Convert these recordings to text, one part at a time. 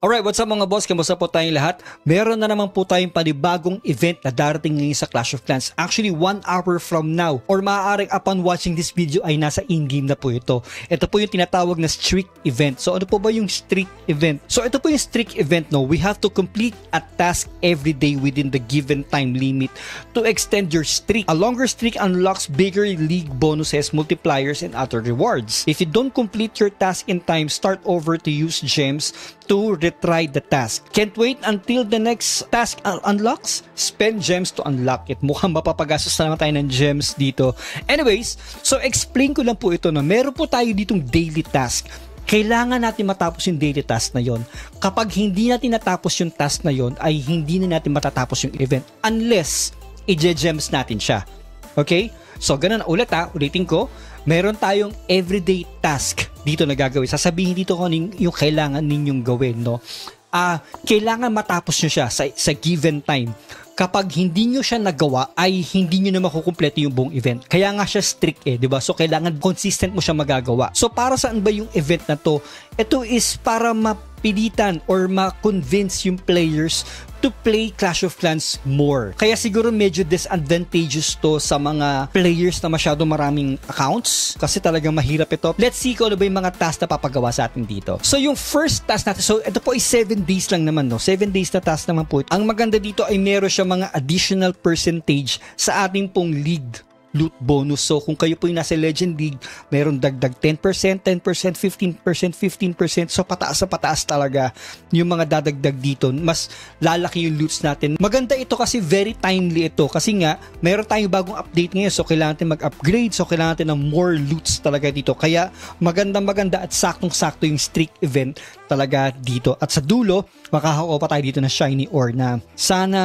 Alright, what's up mga boss? Kamusta po tayong lahat? Meron na naman po tayong panibagong event na darating ngayon sa Clash of Clans. Actually, one hour from now or maaaring upon watching this video ay nasa in-game na po ito. Ito po yung tinatawag na streak event. So ano po ba yung streak event? So ito po yung streak event no. We have to complete a task every day within the given time limit to extend your streak. A longer streak unlocks bigger league bonuses, multipliers, and other rewards. If you don't complete your task in time, start over to use gems to retry the task. Can't wait until the next task un- unlocks? Spend gems to unlock it. Mukhang mapapagastos na naman tayo ng gems dito. Anyways, so explain ko lang po ito na meron po tayo ditong daily task kailangan natin matapos yung daily task na yon. Kapag hindi natin natapos yung task na yon, ay hindi na natin matatapos yung event unless i-gems natin siya. Okay? So, ganun ulit ha, ulitin ko, meron tayong everyday task dito na gagawin. Sasabihin dito ko yung kailangan ninyong gawin, no? Ah, uh, kailangan matapos nyo siya sa, sa given time kapag hindi nyo siya nagawa ay hindi nyo na makukumpleto yung buong event. Kaya nga siya strict eh, di ba? So kailangan consistent mo siya magagawa. So para saan ba yung event na to? Ito is para mapilitan or ma-convince yung players to play Clash of Clans more. Kaya siguro medyo disadvantageous to sa mga players na masyado maraming accounts kasi talagang mahirap ito. Let's see kung ano ba yung mga tasks na papagawa sa atin dito. So yung first task natin, so ito po ay 7 days lang naman no. 7 days na task naman po. Ang maganda dito ay meron siya mga additional percentage sa ating pong league loot bonus. So kung kayo po yung nasa Legend League, meron dagdag 10%, 10%, 15%, 15%. So pataas sa pataas talaga yung mga dadagdag dito. Mas lalaki yung loots natin. Maganda ito kasi very timely ito. Kasi nga, meron tayong bagong update ngayon. So kailangan natin mag-upgrade. So kailangan natin ng more loots talaga dito. Kaya maganda maganda at saktong-sakto yung streak event talaga dito. At sa dulo, makakakuha pa tayo dito na shiny ore na sana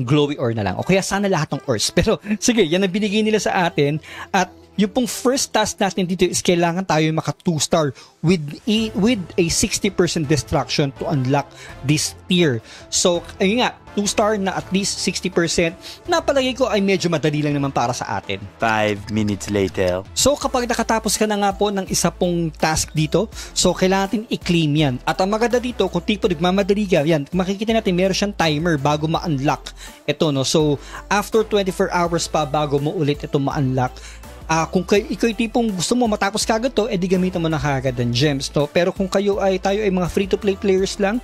glowy ore na lang. O kaya sana lahat ng ores. Pero sige, yan ang binigay nila sa atin at yung pong first task natin dito is kailangan tayo maka 2 star with a, with a 60% destruction to unlock this tier. So, ayun nga, 2 star na at least 60%, napalagay ko ay medyo madali lang naman para sa atin. 5 minutes later. So, kapag nakatapos ka na nga po ng isa pong task dito, so kailangan natin i-claim yan. At ang maganda dito, kung tipo nagmamadali ka, yan, makikita natin meron siyang timer bago ma-unlock ito, no? So, after 24 hours pa bago mo ulit ito ma-unlock, uh, kung kayo, ikaw tipong gusto mo matapos kagad to, edi gamitan mo na kagad ng gems to. Pero kung kayo ay tayo ay mga free-to-play players lang,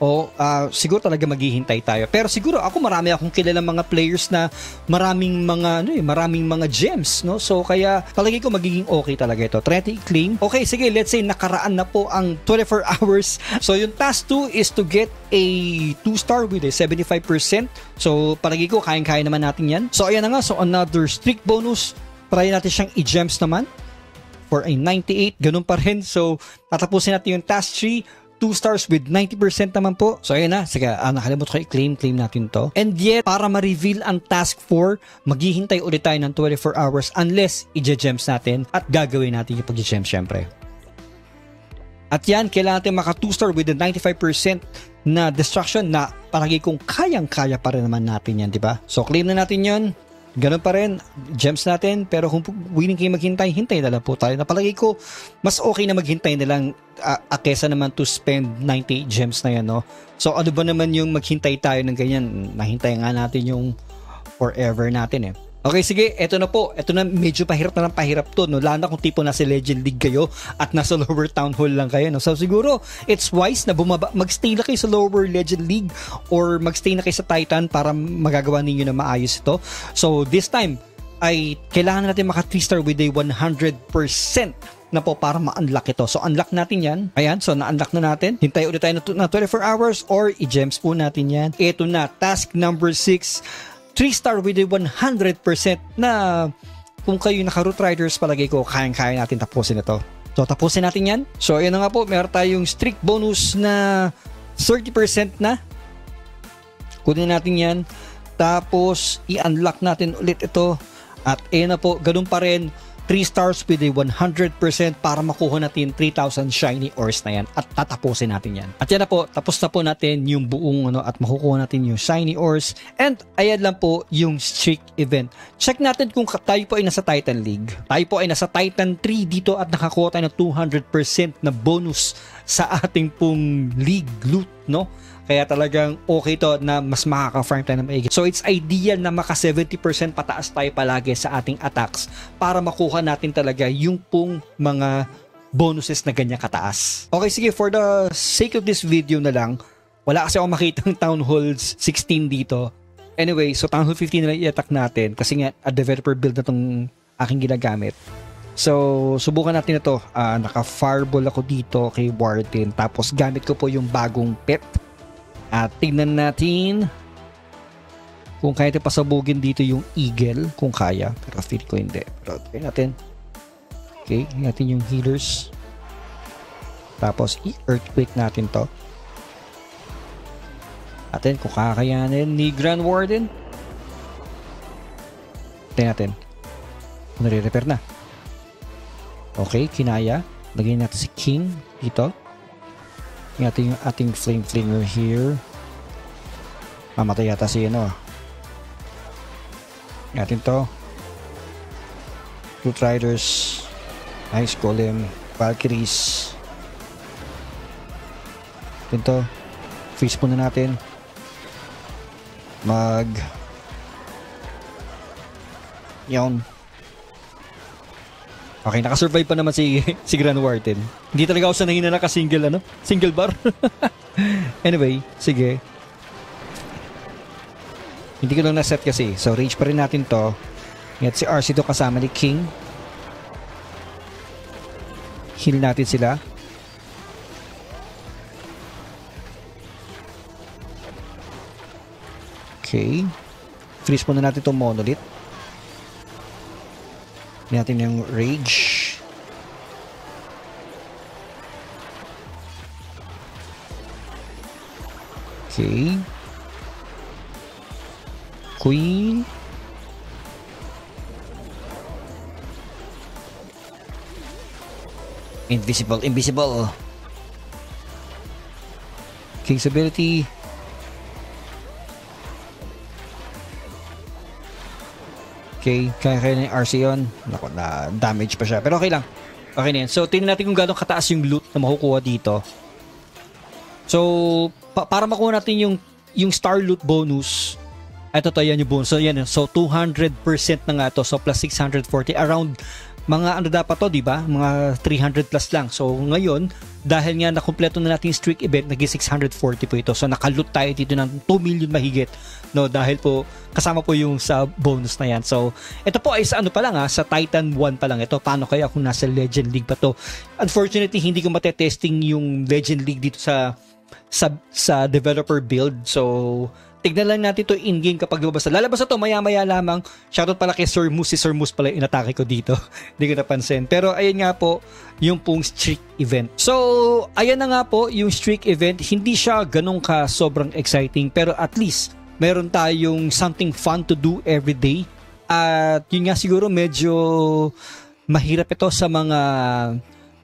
o uh, siguro talaga maghihintay tayo. Pero siguro ako marami akong kilala mga players na maraming mga ano eh, maraming mga gems, no? So kaya palagi ko magiging okay talaga ito. Try to claim. Okay, sige, let's say nakaraan na po ang 24 hours. So yung task 2 is to get a 2 star with a 75%. So palagi ko kayang-kaya naman natin 'yan. So ayan na nga, so another strict bonus Try natin siyang i-gems naman for a 98. Ganun pa rin. So, tatapusin natin yung task 3. 2 stars with 90% naman po. So, ayun na. Sige, ah, nakalimutan ko i-claim. Claim natin to. And yet, para ma-reveal ang task 4, maghihintay ulit tayo ng 24 hours unless i-gems natin at gagawin natin yung pag-gems syempre. At yan, kailangan natin maka 2 star with the 95% na destruction na palagi kong kayang-kaya pa rin naman natin yan, di ba? So, claim na natin yon Ganun pa rin, gems natin, pero kung willing kayo maghintay, hintay na lang po tayo. Napalagay ko, mas okay na maghintay na lang uh, kesa naman to spend 98 gems na yan, no? So, ano ba naman yung maghintay tayo ng ganyan? Nahintay nga natin yung forever natin, eh. Okay, sige, eto na po. Eto na, medyo pahirap na ng pahirap to. No? Lalo na kung tipo nasa Legend League kayo at nasa lower town hall lang kayo. No? So siguro, it's wise na bumaba, magstay na kayo sa lower Legend League or magstay na kayo sa Titan para magagawa ninyo na maayos ito. So this time, ay kailangan natin maka 3 star with a 100% na po para ma-unlock ito. So, unlock natin yan. Ayan, so na-unlock na natin. Hintay ulit tayo na 24 hours or i-gems po natin yan. Ito na, task number 6 3 star with a 100% na kung kayo naka-root riders palagay ko kayang-kaya natin tapusin ito. So tapusin natin yan. So ayun na nga po, meron tayong strict bonus na 30% na. Kunin natin yan. Tapos i-unlock natin ulit ito. At ayun na po, ganun pa rin 3 stars with a 100% para makuha natin 3,000 shiny ores na yan at tatapusin natin yan. At yan na po, tapos na po natin yung buong ano at makukuha natin yung shiny ores and ayan lang po yung streak event. Check natin kung tayo po ay nasa Titan League. Tayo po ay nasa Titan 3 dito at nakakuha tayo ng 200% na bonus sa ating pong league loot, no? Kaya talagang okay to na mas makaka-farm tayo ng maigi. So it's ideal na maka 70% pataas tayo palagi sa ating attacks para makuha natin talaga yung pong mga bonuses na ganyan kataas. Okay, sige, for the sake of this video na lang, wala kasi ako makitang Town Halls 16 dito. Anyway, so Town Hall 15 na i-attack natin kasi nga a developer build na tong aking ginagamit. So, subukan natin ito. Uh, naka-fireball ako dito kay Warden. Tapos, gamit ko po yung bagong pet at tignan natin kung kaya natin pasabugin dito yung eagle kung kaya. Pero feel ko hindi. Pero try natin. Okay natin yung healers. Tapos i-earthquake natin to. Natin kung kakayanin ni Grand Warden. Tayo natin. Nare-repair na okay kinaya lagyan natin si King dito yung ating, ating flame flinger here. Mamatay yata si ano. Natin to. Root Riders. Nice Golem. Valkyries. Natin to. Freeze muna natin. Mag Yon. Okay, nakasurvive pa naman si si Grand Warden. Hindi talaga ako sanay na naka-single ano? Single bar. anyway, sige. Hindi ko lang na-set kasi. So, rage pa rin natin to. Ngayon si RC to kasama ni King. Heal natin sila. Okay. Freeze muna natin itong monolith natin yung rage. Okay. Queen. Invisible, invisible. King's ability. Okay, kaya kaya na yung RC yun. Naku, na damage pa siya. Pero okay lang. Okay na yan. So, tingnan natin kung gano'ng kataas yung loot na makukuha dito. So, pa- para makuha natin yung yung star loot bonus, ito to, yan yung bonus. So, yan. So, 200% na nga to. So, plus 640. Around mga ano dapat to, di ba? Mga 300 plus lang. So, ngayon, dahil nga nakumpleto na natin streak event, naging 640 po ito. So, nakaloot tayo dito ng 2 million mahigit no dahil po kasama po yung sa bonus na yan. So, ito po ay sa ano pa lang ha, sa Titan 1 pa lang ito. Paano kaya kung nasa Legend League pa to? Unfortunately, hindi ko mate-testing yung Legend League dito sa sa sa developer build. So, tignan lang natin to in-game kapag lumabas na. Lalabas na to maya-maya lamang. Shoutout pala kay Sir Moose. Si Sir Moose pala inatake ko dito. Hindi ko napansin. Pero ayun nga po, yung pong streak event. So, ayan na nga po yung streak event. Hindi siya ganun ka sobrang exciting. Pero at least, meron tayong something fun to do every day. At yun nga siguro medyo mahirap ito sa mga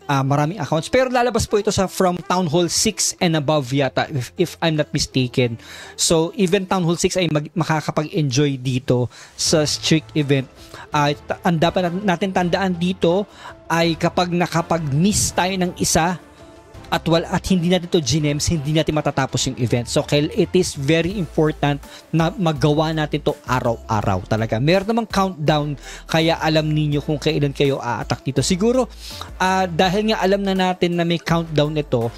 uh, maraming accounts. Pero lalabas po ito sa from Town Hall 6 and above yata if, if I'm not mistaken. So even Town Hall 6 ay mag, makakapag-enjoy dito sa streak event. Uh, ang dapat natin tandaan dito ay kapag nakapag-miss tayo ng isa at wal at hindi natin to GNMs, hindi natin matatapos yung event. So it is very important na magawa natin to araw-araw talaga. Meron namang countdown kaya alam niyo kung kailan kayo a-attack dito. Siguro uh, dahil nga alam na natin na may countdown ito,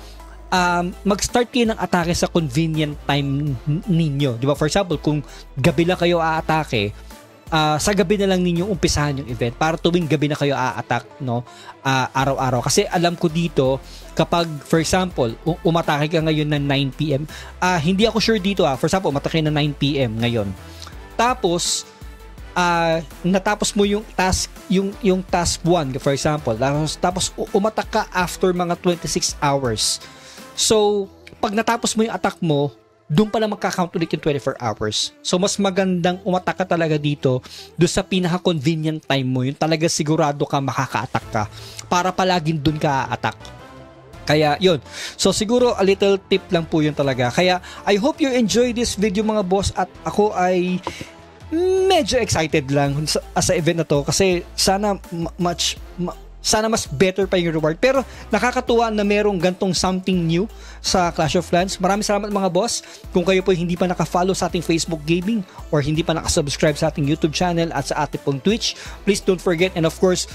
um, mag-start kayo ng atake sa convenient time ninyo. Di ba? For example, kung gabi lang kayo a-atake, uh, sa gabi na lang ninyo umpisahan yung event para tuwing gabi na kayo a-attack no? Uh, araw-araw. Kasi alam ko dito kapag for example umatake ka ngayon ng 9 PM uh, hindi ako sure dito ah. For example umatake ng 9 PM ngayon. Tapos uh, natapos mo yung task yung yung task 1 for example. Tapos tapos umatak ka after mga 26 hours. So pag natapos mo yung attack mo doon pala magka-count ulit yung 24 hours. So, mas magandang umatak ka talaga dito doon sa pinaka-convenient time mo. Yung talaga sigurado ka makaka-attack ka para palaging doon ka attack. Kaya, yun. So, siguro a little tip lang po yun talaga. Kaya, I hope you enjoy this video mga boss at ako ay medyo excited lang sa, sa event na to kasi sana much sana mas better pa yung reward. Pero nakakatuwa na merong gantong something new sa Clash of Clans. Maraming salamat mga boss. Kung kayo po hindi pa naka-follow sa ating Facebook Gaming or hindi pa naka-subscribe sa ating YouTube channel at sa ating pong Twitch, please don't forget and of course,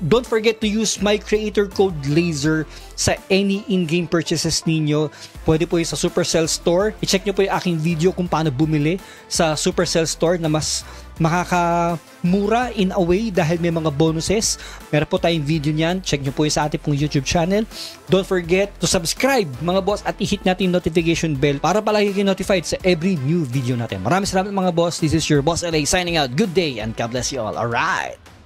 Don't forget to use my creator code LASER sa any in-game purchases ninyo. Pwede po yung sa Supercell Store. I-check nyo po yung aking video kung paano bumili sa Supercell Store na mas makakamura in a way dahil may mga bonuses. Meron po tayong video niyan. Check nyo po yung sa ating pong YouTube channel. Don't forget to subscribe mga boss at i-hit natin yung notification bell para palagi kayo notified sa every new video natin. Maraming salamat mga boss. This is your boss LA signing out. Good day and God bless you all. Alright!